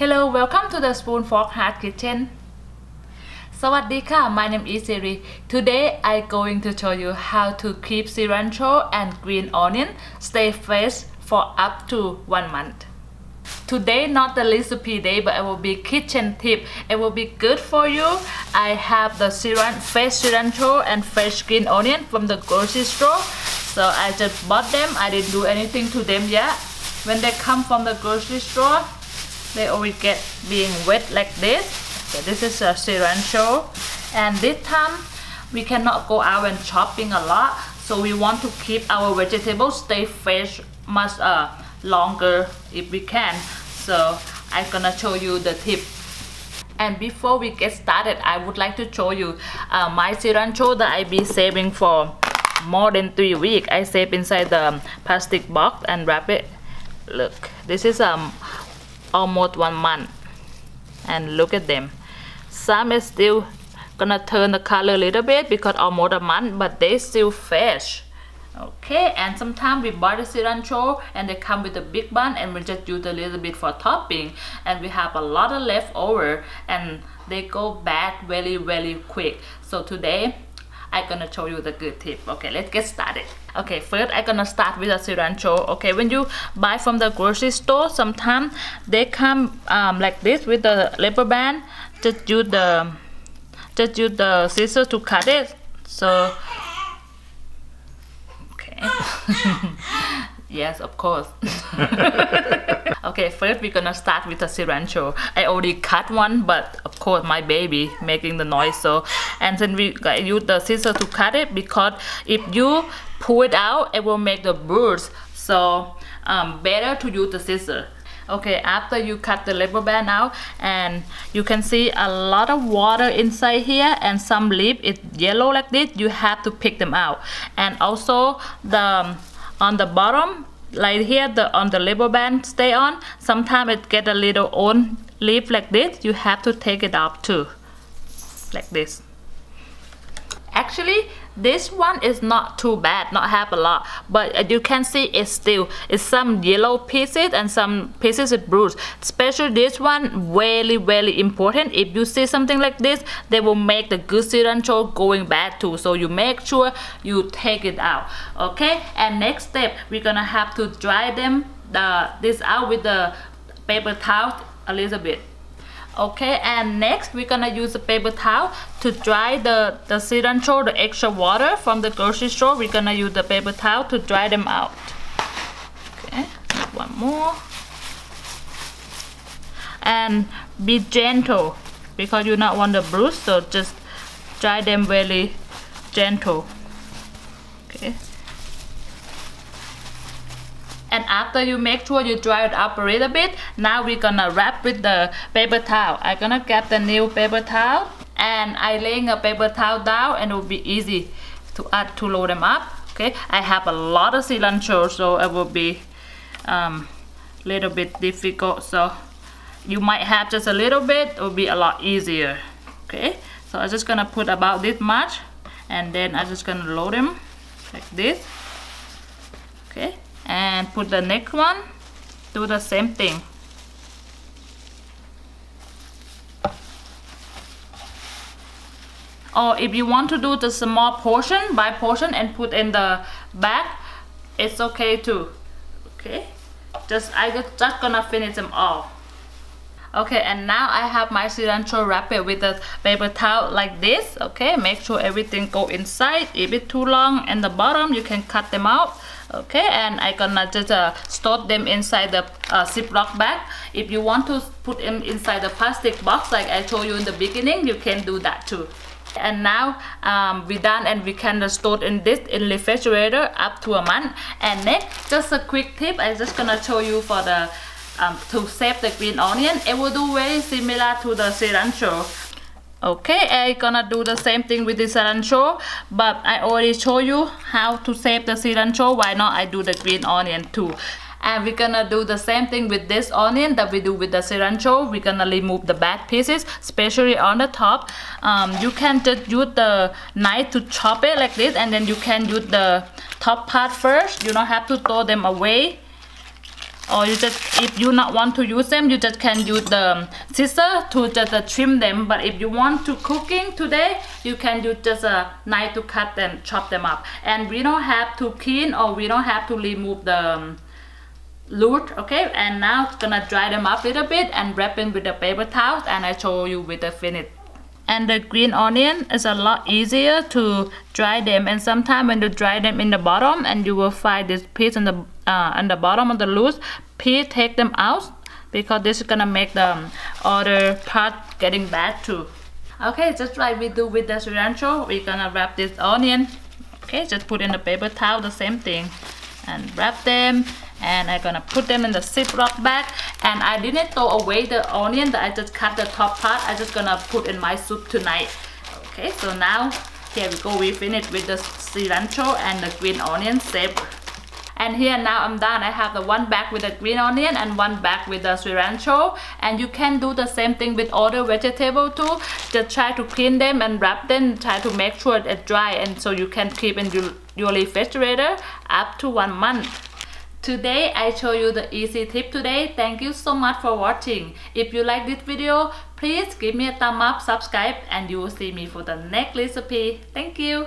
Hello, welcome to the Spoon Fork Heart Kitchen. สวัสดีค่ะ my name is Siri. Today I going to show you how to keep cilantro and green onion stay fresh for up to one month. Today not the recipe day but it will be kitchen tip. It will be good for you. I have the cilantro, fresh cilantro and fresh green onion from the grocery store. So I just bought them. I didn't do anything to them yet. When they come from the grocery store, they always get being wet like this. So this is a cilantro. And this time we cannot go out and shopping a lot. So we want to keep our vegetables stay fresh much uh, longer if we can. So I'm gonna show you the tip. And before we get started, I would like to show you uh, my cilantro that I be saving for more than three weeks. I save inside the plastic box and wrap it. Look, this is um almost one month. And look at them. Some is still gonna turn the color a little bit because almost a month, but they still fresh. Okay, and sometimes we buy the cilantro and they come with a big bun and we just use a little bit for topping and we have a lot of leftover and they go bad very very quick. So today I'm gonna show you the good tip. Okay, let's get started. Okay, first I'm gonna start with the cilantro. Okay, when you buy from the grocery store, sometimes they come um, like this with the rubber band. Just use the just use the scissors to cut it. So okay. yes, of course. okay, first we're gonna start with the cilantro. I already cut one, but of course my baby making the noise. So, and then we use the scissors to cut it because if you pull it out, it will make the burrs. So, um, better to use the scissors. Okay, after you cut the rubber band out and you can see a lot of water inside here and some leaf is yellow like this, you have to pick them out. And also the on the bottom like here the on the rubber band stay on sometimes it get a little on leaf like this you have to take it out too like this. Actually this one is not too bad not have a lot but uh, you can see it's still it's some yellow pieces and some pieces is bruised especially this one really really important. If you see something like this they will make the good cilantro going bad too. So you make sure you take it out okay? And next step we're gonna have to dry them the this out with the paper towel a little bit okay and next we're gonna use a paper towel to dry the the cilantro the extra water from the grocery store. We're gonna use the paper towel to dry them out. Okay one more. And be gentle because you not want the bruise so just dry them very gentle. Okay and after you make sure you dry it up a little bit. Now we're gonna wrap with the paper towel. I'm gonna get the new paper towel and I laying a paper towel down and it will be easy to add to load them up okay? I have a lot of cilantro so it will be um, little bit difficult. So you might have just a little bit it will be a lot easier okay? So I'm just gonna put about this much and then I'm just gonna load them like this okay and put the next one do the same thing. Or if you want to do the small portion by portion and put in the back it's okay too. Okay? Just I just, just gonna finish them all. Okay and now I have my cilantro wrapped with a paper towel like this okay? Make sure everything go inside. If it's too long and the bottom you can cut them out okay and I gonna just uh, store them inside the uh, ziploc bag. If you want to put them inside the plastic box like I told you in the beginning you can do that too. And now um, we done and we can store in this in refrigerator up to a month. And next just a quick tip I'm just gonna show you for the um, to save the green onion. It will do very similar to the cilantro okay I'm gonna do the same thing with the cilantro but I already show you how to save the cilantro why not I do the green onion too? And we're gonna do the same thing with this onion that we do with the cilantro we're gonna remove the bad pieces especially on the top. Um, you can just use the knife to chop it like this and then you can use the top part first. You don't have to throw them away or you just if you not want to use them you just can use the scissor to just uh, trim them. But if you want to cooking today you can use just a knife to cut them chop them up. And we don't have to clean or we don't have to remove the um, root okay? And now it's gonna dry them up a little bit and wrap them with the paper towels and I show you with the finish and the green onion is a lot easier to dry them. And sometimes when you dry them in the bottom and you will find this piece in the uh, on the bottom of the loose please take them out because this is gonna make the other part getting bad too. Okay just like we do with the cilantro we're gonna wrap this onion. Okay just put in the paper towel the same thing. And wrap them and I'm gonna put them in the Ziploc bag. And I didn't throw away the onion that I just cut the top part. I just gonna put in my soup tonight. Okay so now here we go. We finished with the cilantro and the green onion save and here now I'm done. I have the one bag with the green onion and one bag with the cilantro and you can do the same thing with other vegetable too. Just try to clean them and wrap them. Try to make sure it's dry and so you can keep in your refrigerator up to one month Today I show you the easy tip today. Thank you so much for watching. If you like this video, please give me a thumb up, subscribe and you will see me for the next recipe. Thank you.